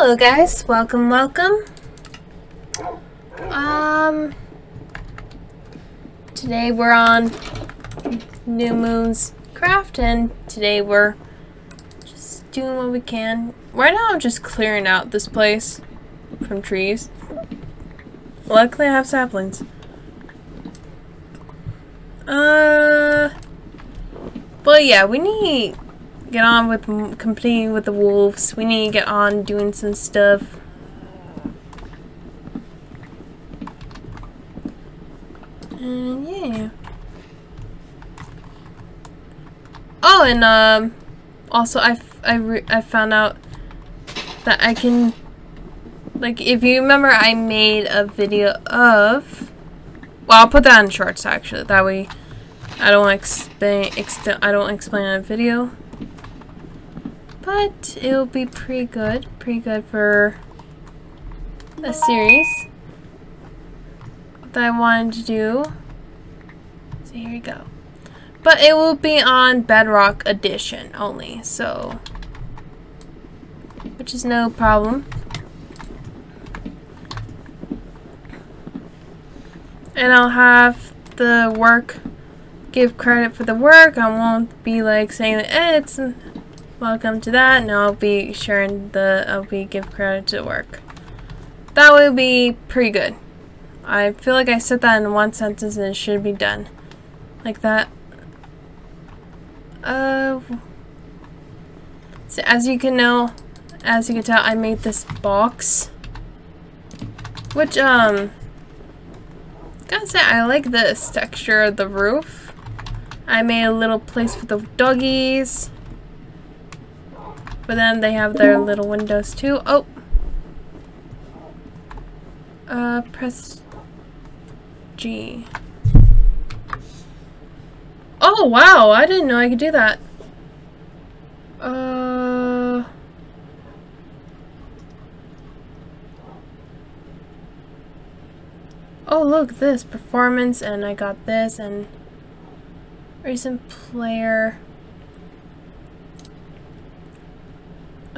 Hello guys, welcome, welcome. Um, today we're on New Moon's Craft and today we're just doing what we can. Right now I'm just clearing out this place from trees. Luckily I have saplings. Uh, but yeah, we need get on with completing with the wolves. We need to get on doing some stuff. And yeah. Oh, and um, also I, I, I found out that I can, like, if you remember I made a video of, well, I'll put that in shorts actually, that way I don't explain, I don't explain a video. But it'll be pretty good. Pretty good for a series that I wanted to do. So here we go. But it will be on Bedrock Edition only, so which is no problem. And I'll have the work give credit for the work. I won't be like saying that eh, it's welcome to that and I'll be sharing the I'll be give credit to work. That would be pretty good. I feel like I said that in one sentence and it should be done. Like that. Uh so as you can know as you can tell I made this box which um gotta say I like this texture of the roof. I made a little place for the doggies but then they have their little windows too. Oh! Uh, press G. Oh, wow! I didn't know I could do that. Uh... Oh, look, this. Performance, and I got this, and... Recent player...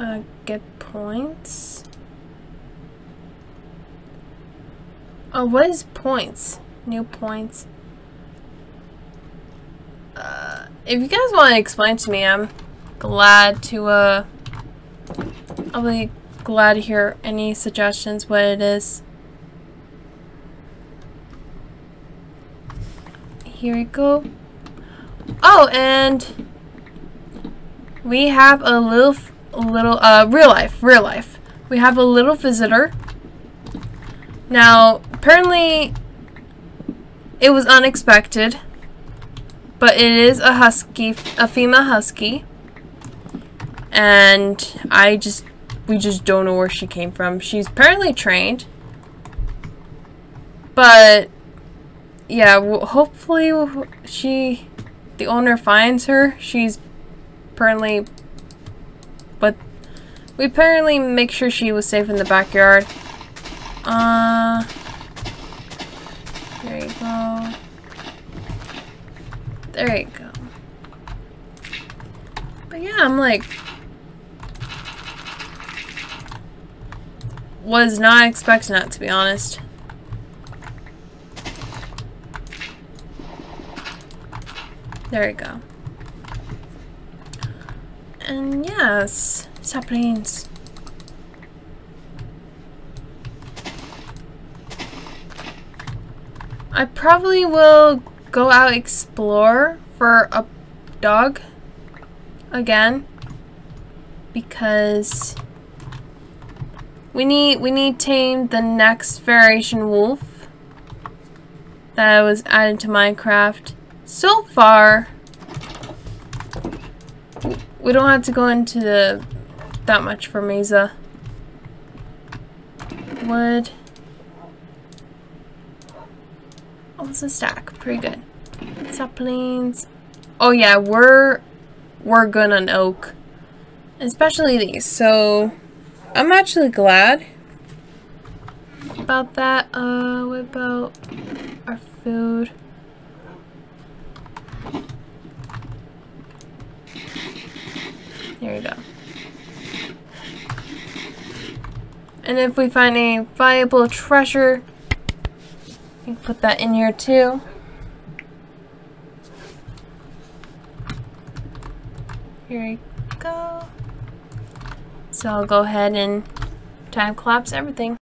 uh, get points. Oh, what is points? New points. Uh, if you guys want to explain to me, I'm glad to, uh, I'll be glad to hear any suggestions what it is. Here we go. Oh, and we have a little little, uh, real life, real life. We have a little visitor. Now, apparently, it was unexpected, but it is a husky, a female husky. And I just, we just don't know where she came from. She's apparently trained. But, yeah, hopefully she, the owner finds her. She's apparently we apparently make sure she was safe in the backyard. Uh, there you go. There you go. But yeah, I'm like, was not expecting that to be honest. There you go. And yes, saplings. I probably will go out explore for a dog again because we need we need tame the next variation wolf that was added to Minecraft. So far, we don't have to go into the that much for Mesa. Wood. Oh, it's a stack. Pretty good. Saplings. Oh yeah, we're we're good on oak. Especially these. So I'm actually glad about that. Uh what about our food? There you go. And if we find a valuable treasure, we can put that in here too. Here we go. So I'll go ahead and time collapse everything.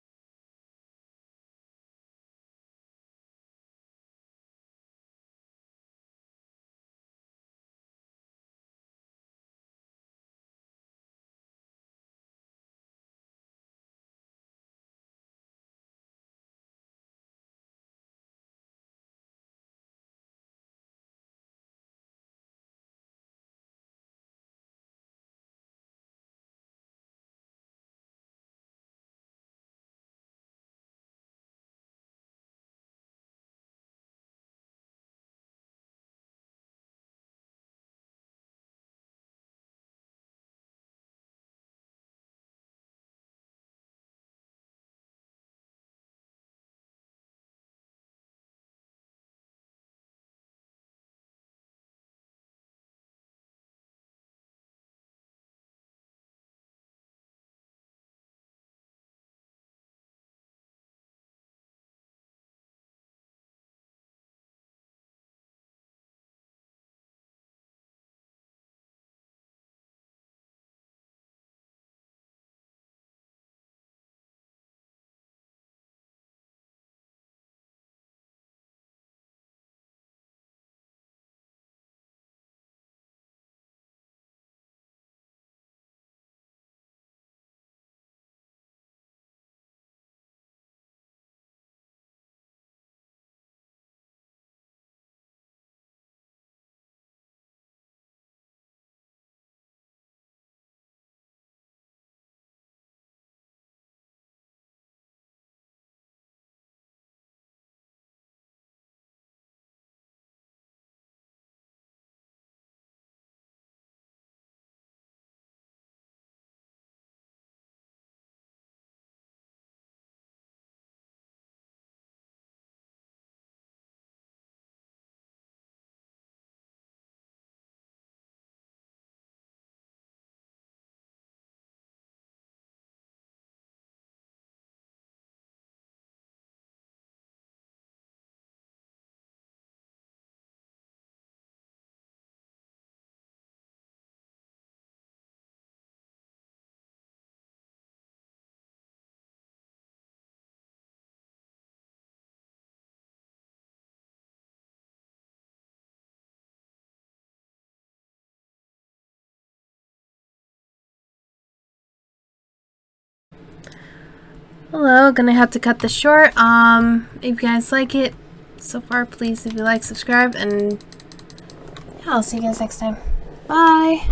Hello, gonna have to cut this short. Um, if you guys like it so far, please if you like, subscribe, and I'll see you guys next time. Bye!